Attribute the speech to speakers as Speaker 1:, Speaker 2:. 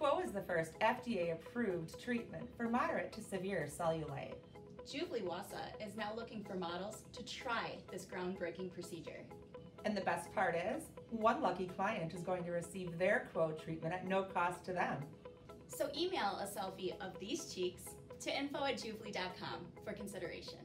Speaker 1: QWO is the first FDA-approved treatment for moderate to severe cellulite.
Speaker 2: Juvly Wausau is now looking for models to try this groundbreaking procedure.
Speaker 1: And the best part is, one lucky client is going to receive their QWO treatment at no cost to them.
Speaker 2: So email a selfie of these cheeks to info at juvly.com for consideration.